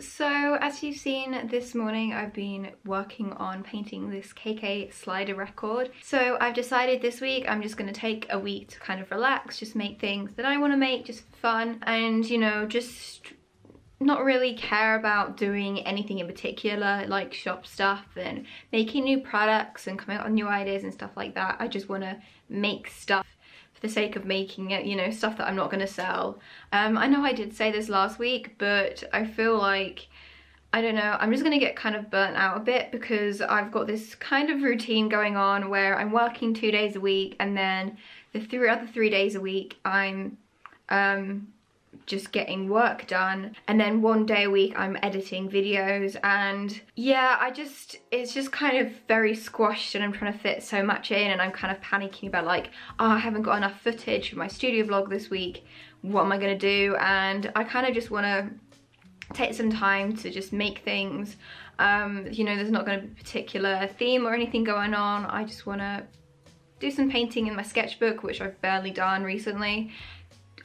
so as you've seen this morning I've been working on painting this KK slider record. So I've decided this week I'm just going to take a week to kind of relax, just make things that I want to make, just fun and you know just not really care about doing anything in particular like shop stuff and making new products and coming up with new ideas and stuff like that. I just want to make stuff for the sake of making it, you know, stuff that I'm not going to sell. Um, I know I did say this last week, but I feel like, I don't know, I'm just going to get kind of burnt out a bit because I've got this kind of routine going on where I'm working two days a week and then the three other three days a week I'm um, just getting work done. And then one day a week I'm editing videos. And yeah I just it's just kind of very squashed and I'm trying to fit so much in. And I'm kind of panicking about like oh I haven't got enough footage for my studio vlog this week. What am I gonna do? And I kind of just want to take some time to just make things. Um, you know there's not going to be a particular theme or anything going on. I just want to do some painting in my sketchbook which I've barely done recently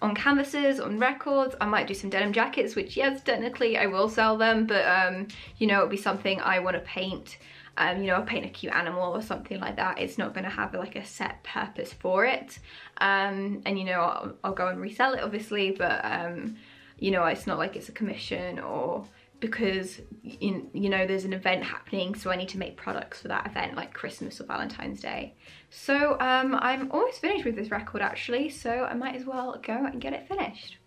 on canvases, on records. I might do some denim jackets, which yes, technically I will sell them, but um, you know, it'll be something I want to paint. Um, you know, I'll paint a cute animal or something like that. It's not going to have like a set purpose for it. Um, and you know, I'll, I'll, go and resell it obviously, but um, you know, it's not like it's a commission or because in, you know there's an event happening so I need to make products for that event like Christmas or Valentine's Day. So um, I'm almost finished with this record actually so I might as well go and get it finished.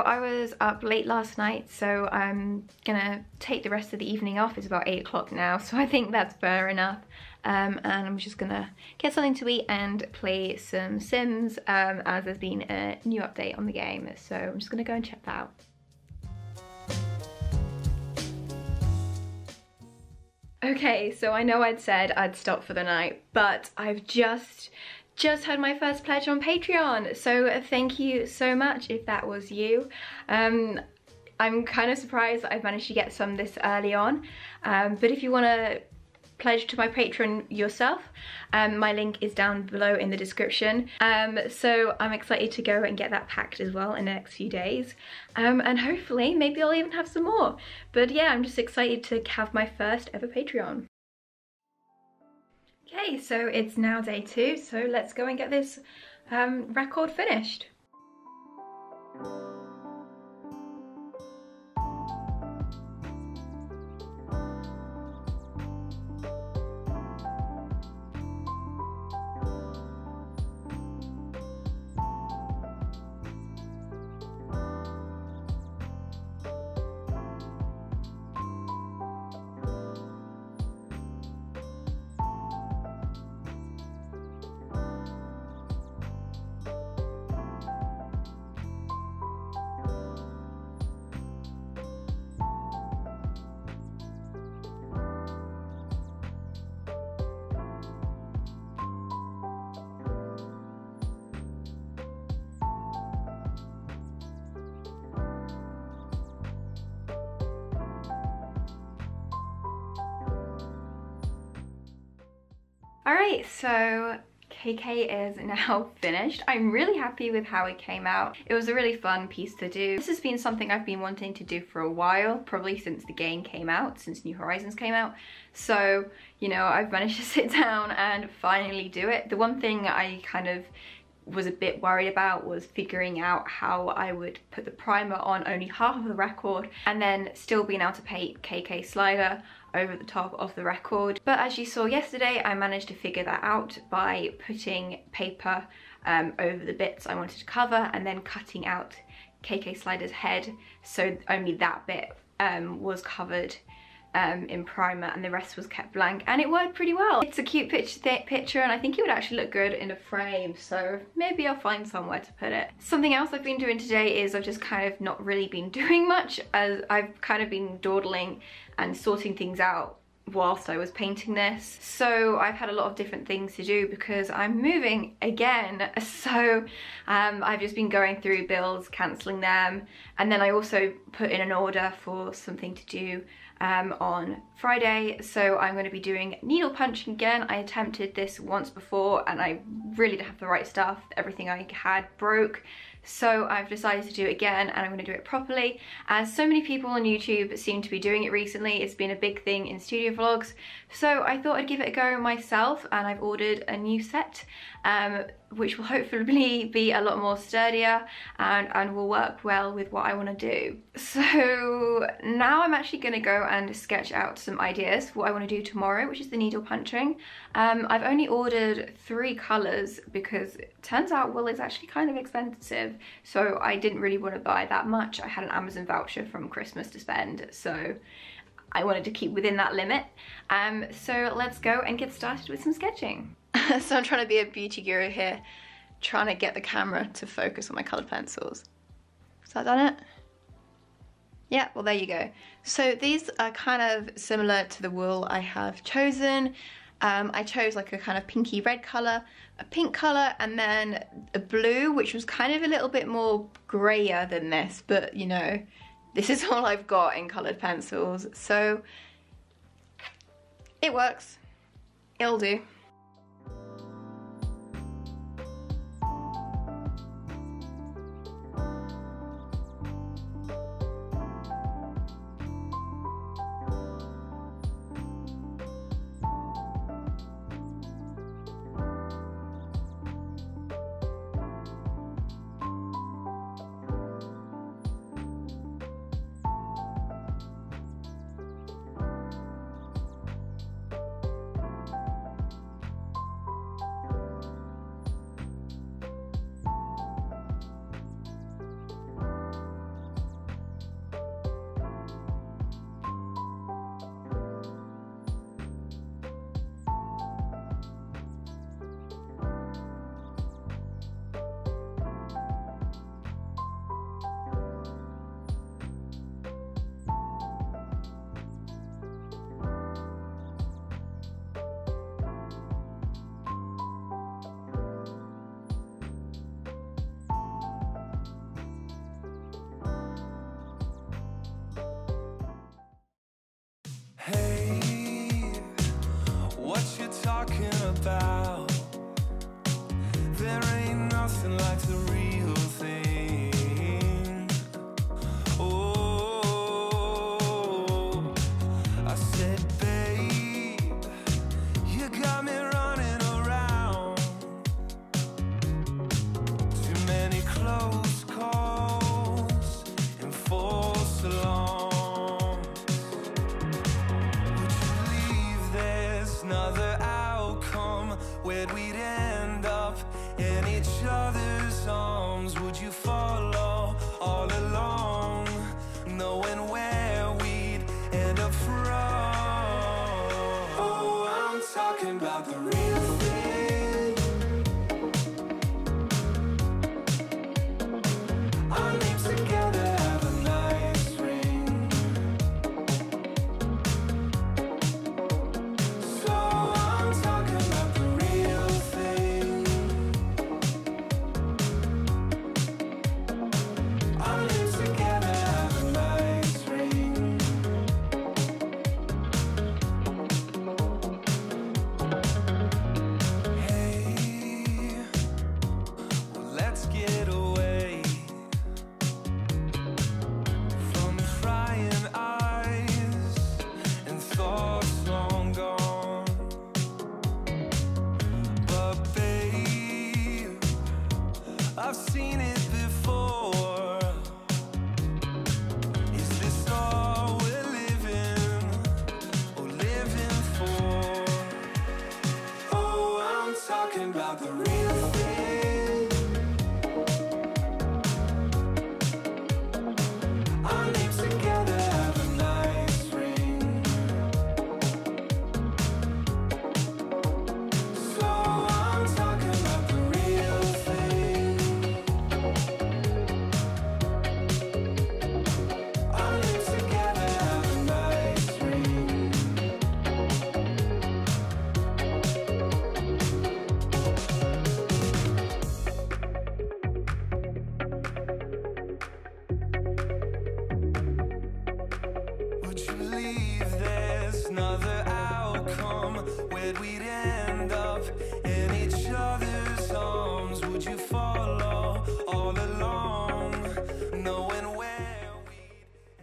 I was up late last night, so I'm gonna take the rest of the evening off. It's about eight o'clock now, so I think that's fair enough. Um, and I'm just gonna get something to eat and play some Sims um, as there's been a new update on the game. So I'm just gonna go and check that out. Okay, so I know I'd said I'd stop for the night, but I've just just had my first pledge on Patreon. So thank you so much if that was you. Um, I'm kind of surprised that I've managed to get some this early on. Um, but if you want to pledge to my Patreon yourself, um, my link is down below in the description. Um, so I'm excited to go and get that packed as well in the next few days. Um, and hopefully, maybe I'll even have some more. But yeah, I'm just excited to have my first ever Patreon. Okay, so it's now day two, so let's go and get this um, record finished. Alright, so KK is now finished. I'm really happy with how it came out. It was a really fun piece to do. This has been something I've been wanting to do for a while, probably since the game came out, since New Horizons came out. So, you know, I've managed to sit down and finally do it. The one thing I kind of was a bit worried about was figuring out how I would put the primer on only half of the record and then still being able to paint KK Slider over the top of the record. But as you saw yesterday, I managed to figure that out by putting paper um, over the bits I wanted to cover and then cutting out KK Slider's head so only that bit um, was covered um, in primer and the rest was kept blank and it worked pretty well. It's a cute picture, picture and I think it would actually look good in a frame so maybe I'll find somewhere to put it. Something else I've been doing today is I've just kind of not really been doing much as I've kind of been dawdling and sorting things out whilst I was painting this. So I've had a lot of different things to do because I'm moving again. So um, I've just been going through bills, cancelling them. And then I also put in an order for something to do um, on Friday. So I'm going to be doing needle punching again. I attempted this once before and I really didn't have the right stuff. Everything I had broke. So I've decided to do it again and I'm going to do it properly. As so many people on YouTube seem to be doing it recently, it's been a big thing in studio vlogs. So I thought I'd give it a go myself and I've ordered a new set um, which will hopefully be a lot more sturdier and, and will work well with what I want to do. So now I'm actually going to go and sketch out some ideas for what I want to do tomorrow, which is the needle punching. Um, I've only ordered three colours because it turns out wool is actually kind of expensive, so I didn't really want to buy that much. I had an Amazon voucher from Christmas to spend, so I wanted to keep within that limit. Um, so let's go and get started with some sketching. so I'm trying to be a beauty guru here, trying to get the camera to focus on my coloured pencils. Has that done it? Yeah, well there you go. So these are kind of similar to the wool I have chosen. Um, I chose like a kind of pinky red colour, a pink colour, and then a blue, which was kind of a little bit more grayer than this, but you know, this is all I've got in coloured pencils. So it works. It'll do. talking about.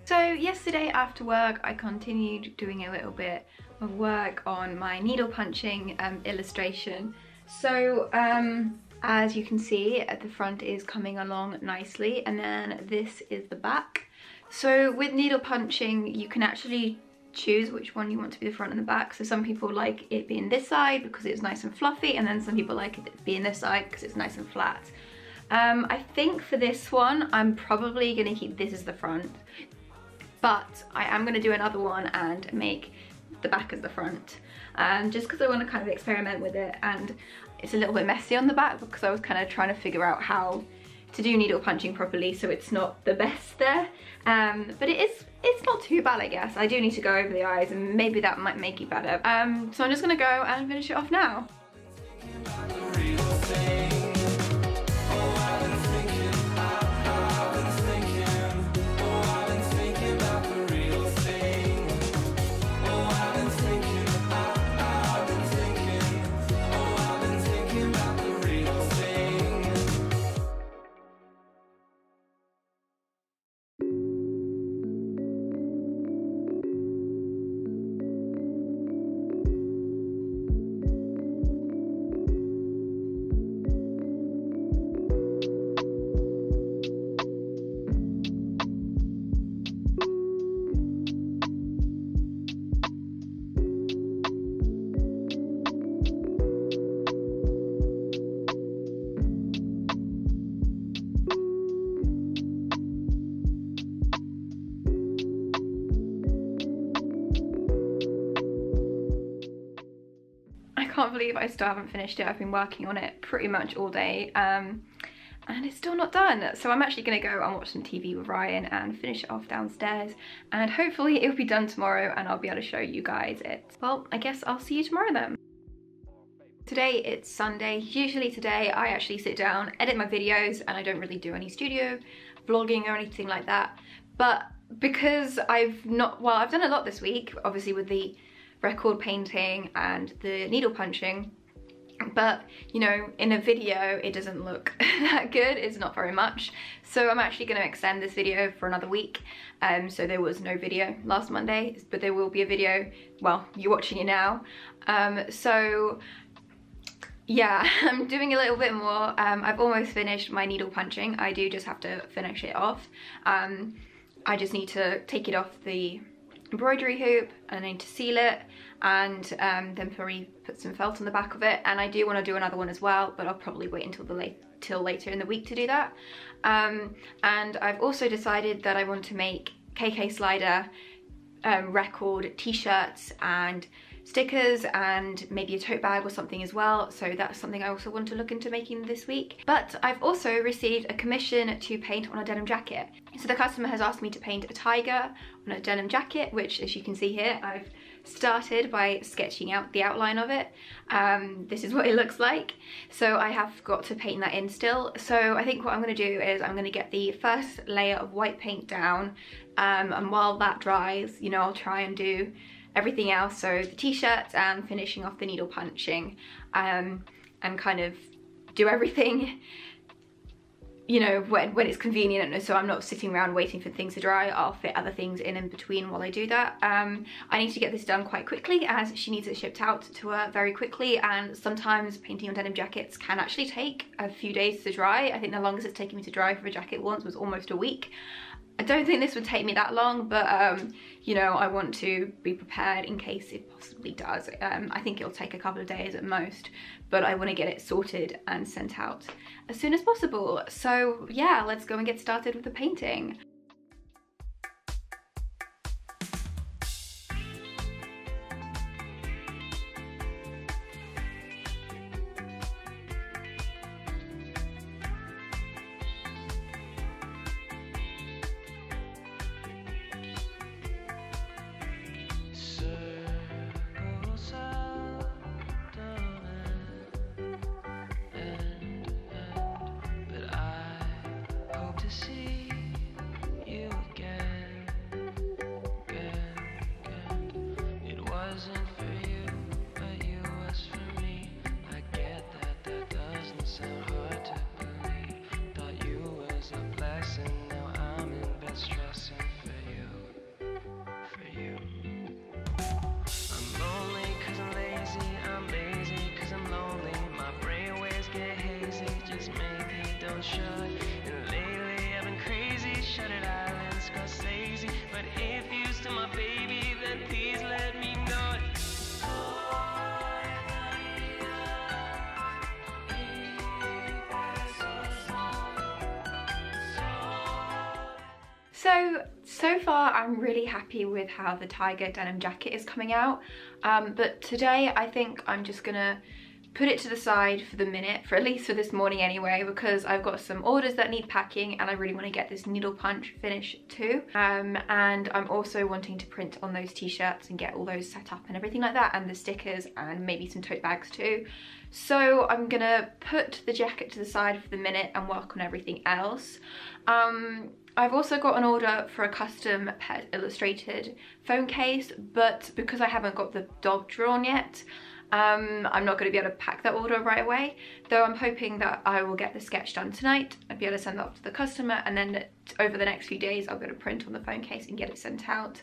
So yesterday after work, I continued doing a little bit of work on my needle punching um, illustration. So um, as you can see, the front is coming along nicely and then this is the back. So with needle punching, you can actually choose which one you want to be the front and the back. So some people like it being this side because it's nice and fluffy and then some people like it being this side because it's nice and flat. Um, I think for this one, I'm probably gonna keep this as the front, but I am gonna do another one and make the back as the front. Um, just because I want to kind of experiment with it and it's a little bit messy on the back because I was kind of trying to figure out how to do needle punching properly so it's not the best there. Um, but it is, it's not too bad I guess. I do need to go over the eyes and maybe that might make it better. Um, so I'm just gonna go and finish it off now. I still haven't finished it. I've been working on it pretty much all day. Um, and it's still not done. So I'm actually gonna go and watch some TV with Ryan and finish it off downstairs. And hopefully it'll be done tomorrow and I'll be able to show you guys it. Well, I guess I'll see you tomorrow then. Today it's Sunday. Usually today I actually sit down, edit my videos and I don't really do any studio vlogging or anything like that. But because I've not, well I've done a lot this week, obviously with the record painting and the needle punching, but you know in a video it doesn't look that good. It's not very much. So i'm actually going to extend this video for another week. Um so there was no video last monday but there will be a video well you're watching it now. Um so yeah i'm doing a little bit more. Um i've almost finished my needle punching. I do just have to finish it off. Um i just need to take it off the embroidery hoop. And I need to seal it and um, then probably put some felt on the back of it. And I do want to do another one as well but I'll probably wait until the late till later in the week to do that. Um, and I've also decided that I want to make KK Slider um, record t-shirts and stickers and maybe a tote bag or something as well. So that's something I also want to look into making this week. But I've also received a commission to paint on a denim jacket. So the customer has asked me to paint a tiger on a denim jacket which as you can see here I've started by sketching out the outline of it. Um, this is what it looks like. So I have got to paint that in still. So I think what I'm going to do is I'm going to get the first layer of white paint down. Um, and while that dries you know I'll try and do everything else. So the t-shirts and finishing off the needle punching um, and kind of do everything you know when, when it's convenient so I'm not sitting around waiting for things to dry I'll fit other things in in between while I do that. Um, I need to get this done quite quickly as she needs it shipped out to her very quickly and sometimes painting on denim jackets can actually take a few days to dry. I think the longest it's taken me to dry for a jacket once was almost a week I don't think this would take me that long, but um, you know, I want to be prepared in case it possibly does. Um, I think it'll take a couple of days at most, but I want to get it sorted and sent out as soon as possible. So yeah, let's go and get started with the painting. Don't shut. And lately I've been crazy, shut it island, Scorsese. But if you still my baby, then please let me know it. So, so far I'm really happy with how the tiger denim jacket is coming out. Um, but today I think I'm just gonna put it to the side for the minute, for at least for this morning anyway, because I've got some orders that need packing and I really wanna get this needle punch finish too. Um, and I'm also wanting to print on those t-shirts and get all those set up and everything like that, and the stickers and maybe some tote bags too. So I'm gonna put the jacket to the side for the minute and work on everything else. Um, I've also got an order for a custom pet illustrated phone case, but because I haven't got the dog drawn yet, um, I'm not going to be able to pack that order right away, though I'm hoping that I will get the sketch done tonight. I'll be able to send that off to the customer and then over the next few days I'll go to print on the phone case and get it sent out.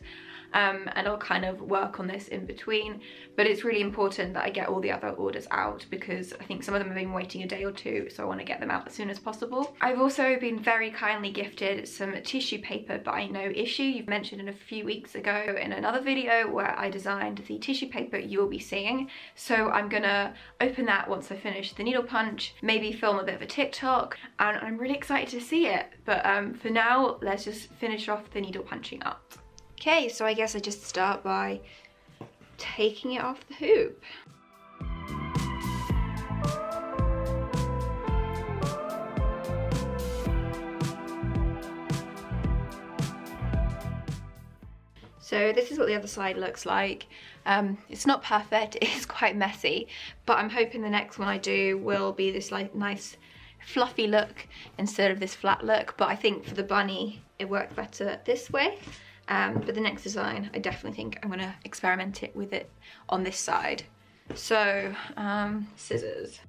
Um, and I'll kind of work on this in between. But it's really important that I get all the other orders out because I think some of them have been waiting a day or two, so I want to get them out as soon as possible. I've also been very kindly gifted some tissue paper by noissue. You've mentioned in a few weeks ago in another video where I designed the tissue paper you will be seeing. So I'm gonna open that once I finish the needle punch, maybe film a bit of a TikTok, and I'm really excited to see it. But um, for now, let's just finish off the needle punching up. Okay, so I guess I just start by taking it off the hoop. So this is what the other side looks like. Um, it's not perfect, it is quite messy, but I'm hoping the next one I do will be this like nice fluffy look instead of this flat look, but I think for the bunny it worked better this way. Um, but the next design, I definitely think I'm gonna experiment it with it on this side. So, um, scissors.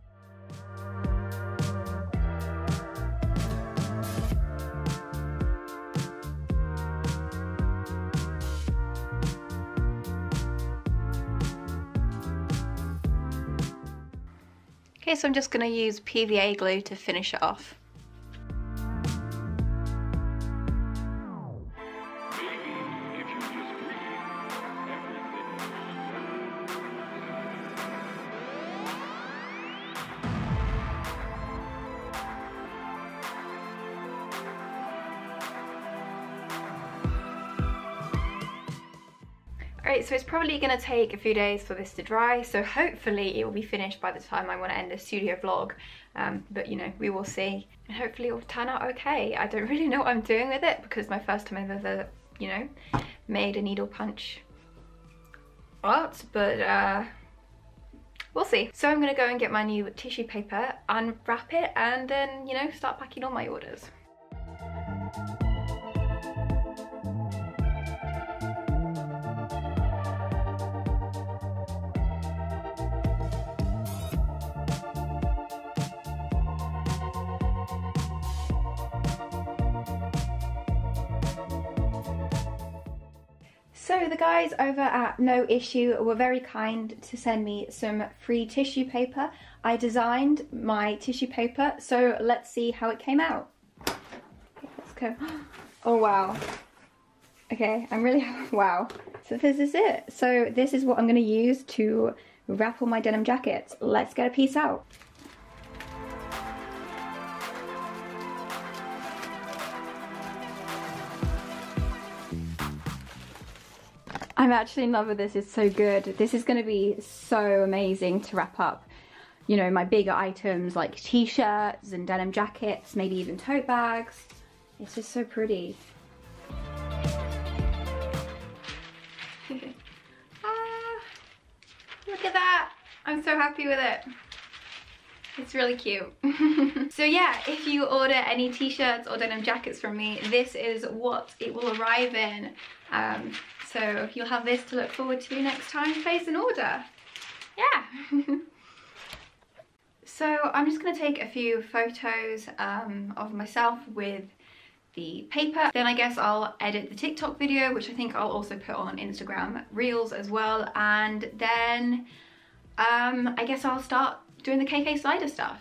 Okay, so I'm just gonna use PVA glue to finish it off. It's probably going to take a few days for this to dry, so hopefully it will be finished by the time I want to end the studio vlog, um, but you know, we will see. And hopefully it will turn out okay. I don't really know what I'm doing with it because my first time I've ever, you know, made a needle punch art, but uh, we'll see. So I'm going to go and get my new tissue paper, unwrap it, and then, you know, start packing all my orders. The guys over at noissue were very kind to send me some free tissue paper. I designed my tissue paper, so let's see how it came out. Okay, let's go. Oh wow. Okay, I'm really, wow. So this is it. So this is what I'm gonna use to wrap all my denim jackets. Let's get a piece out. I'm actually in love with this, it's so good. This is gonna be so amazing to wrap up, you know, my bigger items like t-shirts and denim jackets, maybe even tote bags. It's just so pretty. ah, look at that. I'm so happy with it. It's really cute. so yeah, if you order any t-shirts or denim jackets from me, this is what it will arrive in. Um, so you'll have this to look forward to next time place an order. Yeah. so I'm just gonna take a few photos um, of myself with the paper. Then I guess I'll edit the TikTok video, which I think I'll also put on Instagram Reels as well. And then um, I guess I'll start doing the KK slider stuff.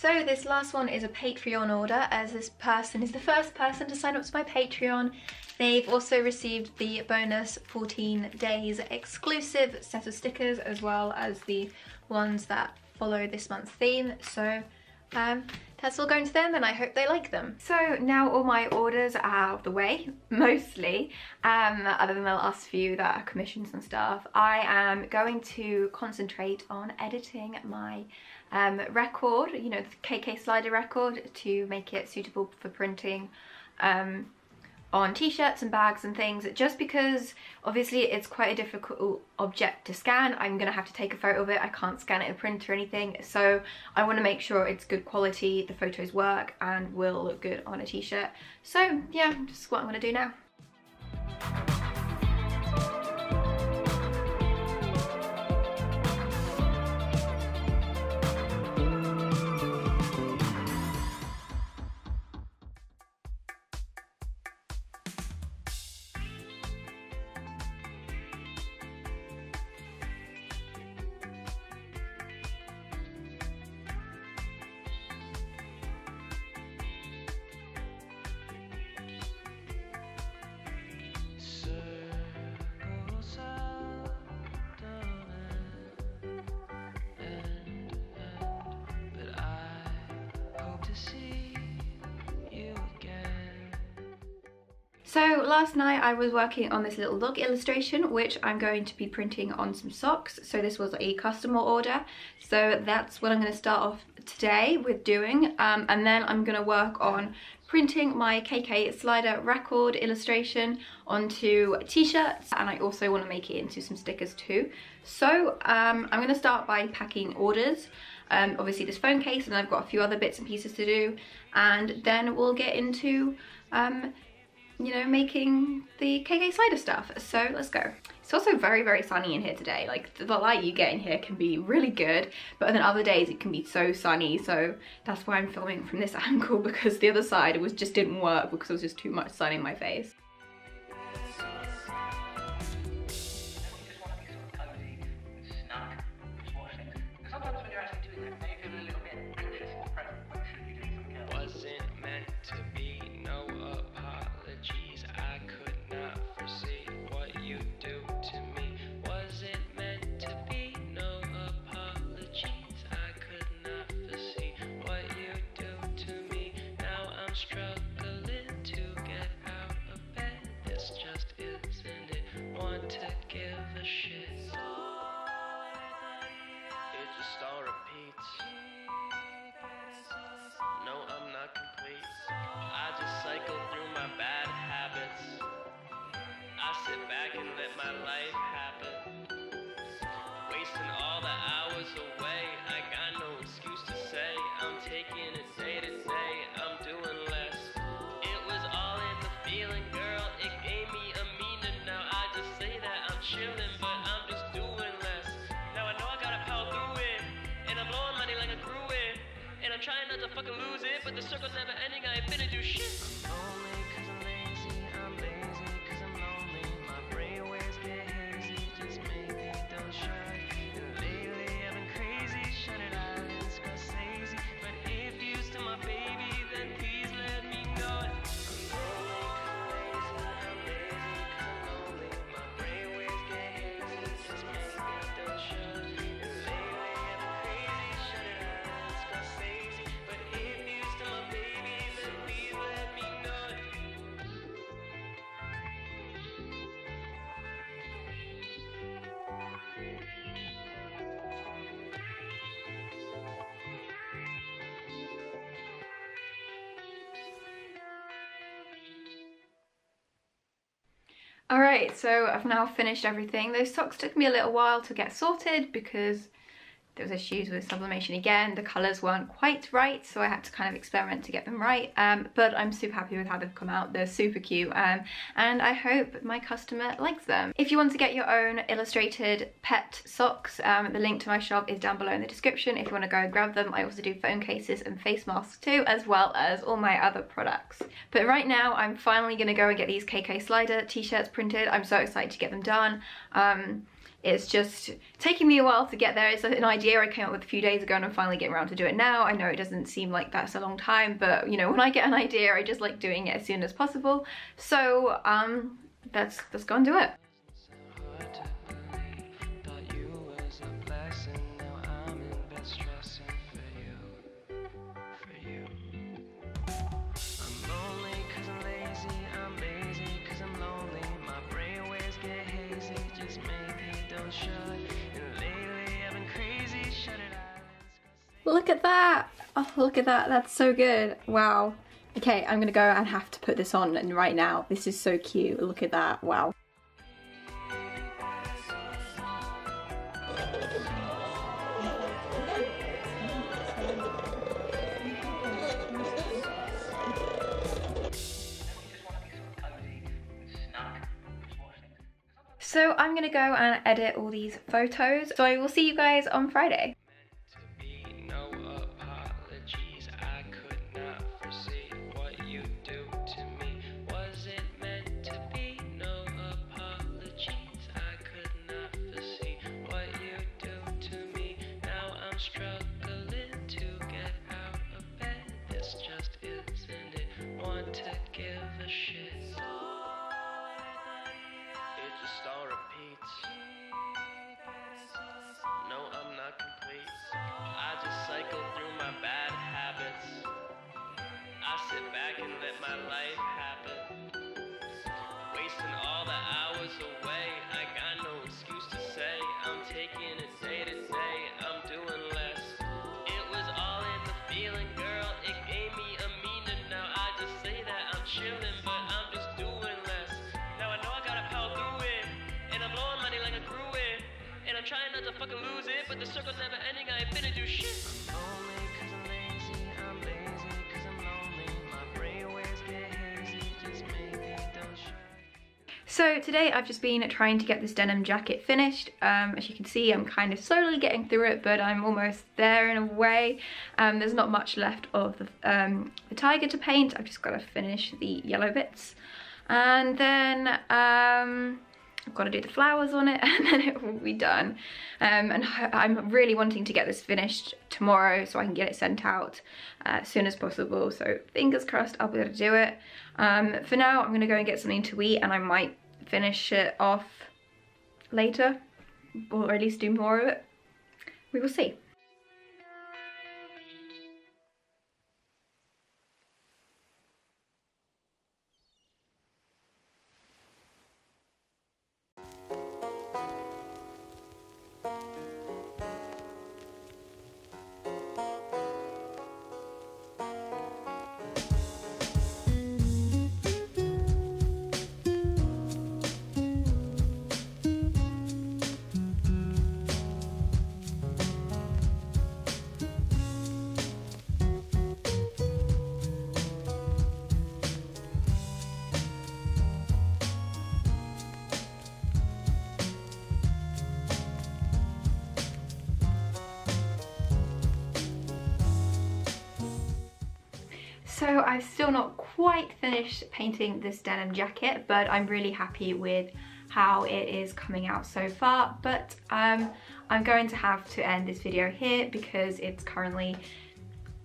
So this last one is a Patreon order as this person is the first person to sign up to my Patreon. They've also received the bonus 14 days exclusive set of stickers as well as the ones that follow this month's theme. So um, that's all going to them and I hope they like them. So now all my orders are out of the way, mostly, um, other than the last few that are commissions and stuff. I am going to concentrate on editing my um, record, you know, the KK slider record to make it suitable for printing um, on t-shirts and bags and things. Just because obviously it's quite a difficult object to scan I'm gonna have to take a photo of it. I can't scan it in print or anything. So I want to make sure it's good quality the photos work and will look good on a t-shirt. So yeah just what I'm gonna do now I was working on this little dog illustration which I'm going to be printing on some socks. So this was a customer order. So that's what I'm going to start off today with doing. Um, and then I'm going to work on printing my KK slider record illustration onto t-shirts and I also want to make it into some stickers too. So um, I'm going to start by packing orders. Um, obviously this phone case and I've got a few other bits and pieces to do and then we'll get into um, you know, making the KK slider stuff. So let's go. It's also very, very sunny in here today. Like the light you get in here can be really good, but then other days it can be so sunny. So that's why I'm filming from this angle because the other side it was just didn't work because it was just too much sun in my face. Fucking lose it, but the circle's never ending. I ain't finna do shit. Alright, so I've now finished everything. Those socks took me a little while to get sorted because there was issues with sublimation again. The colours weren't quite right, so I had to kind of experiment to get them right. Um, but I'm super happy with how they've come out. They're super cute, um, and I hope my customer likes them. If you want to get your own illustrated pet socks, um, the link to my shop is down below in the description. If you want to go and grab them, I also do phone cases and face masks too, as well as all my other products. But right now, I'm finally going to go and get these KK Slider t-shirts printed. I'm so excited to get them done. Um, it's just taking me a while to get there. It's an idea I came up with a few days ago and I'm finally getting around to do it now. I know it doesn't seem like that's a long time, but you know, when I get an idea, I just like doing it as soon as possible. So um, let's, let's go and do it. Look at that. Oh, look at that. That's so good. Wow. Okay, I'm gonna go and have to put this on and right now. This is so cute. Look at that. Wow. So I'm gonna go and edit all these photos. So I will see you guys on Friday. I'm circle's never ending. I ain't finna do shit. I'm lonely cause I'm lazy. I'm lazy cause I'm lonely. My brain waves get hazy. Just maybe don't shut. So today I've just been trying to get this denim jacket finished. Um, as you can see, I'm kind of slowly getting through it, but I'm almost there in a way. Um, there's not much left of the, um, the tiger to paint. I've just got to finish the yellow bits. And then um, I've got to do the flowers on it and then it will be done. Um, and I'm really wanting to get this finished tomorrow so I can get it sent out uh, as soon as possible. So fingers crossed I'll be able to do it. Um, for now, I'm going to go and get something to eat and I might finish it off later or at least do more of it. We will see. So I've still not quite finished painting this denim jacket, but I'm really happy with how it is coming out so far. But um, I'm going to have to end this video here because it's currently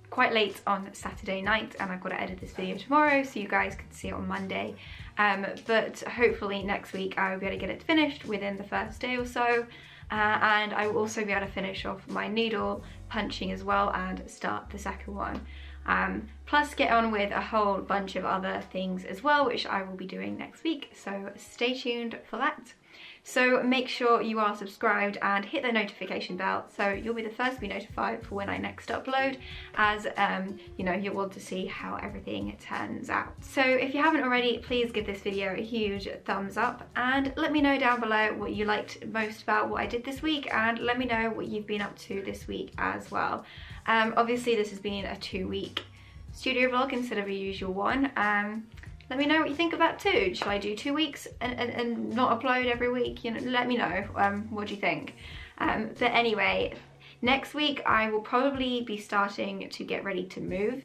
quite late on Saturday night and I've got to edit this video tomorrow so you guys can see it on Monday. Um, but hopefully next week I will be able to get it finished within the first day or so. Uh, and I will also be able to finish off my needle punching as well and start the second one. Um, plus get on with a whole bunch of other things as well, which I will be doing next week. So stay tuned for that. So make sure you are subscribed and hit the notification bell so you'll be the first to be notified for when I next upload as um, you know you'll want to see how everything turns out. So if you haven't already please give this video a huge thumbs up and let me know down below what you liked most about what I did this week and let me know what you've been up to this week as well. Um, obviously this has been a two week studio vlog instead of a usual one. Um, let me know what you think of that too. Shall I do two weeks and, and, and not upload every week? You know, let me know. Um, what do you think? Um, but anyway, next week I will probably be starting to get ready to move.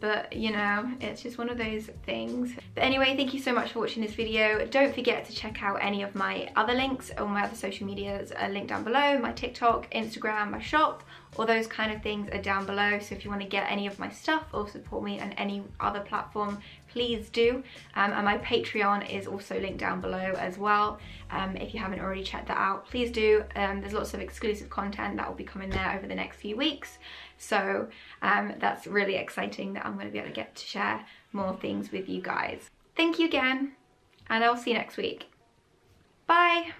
But you know it's just one of those things. But anyway thank you so much for watching this video. Don't forget to check out any of my other links. All my other social medias are linked down below. My tiktok instagram my shop all those kind of things are down below. So if you want to get any of my stuff or support me on any other platform please do. Um, and my patreon is also linked down below as well. Um, if you haven't already checked that out please do. Um, there's lots of exclusive content that will be coming there over the next few weeks so um, that's really exciting that I'm going to be able to get to share more things with you guys. Thank you again and I'll see you next week. Bye!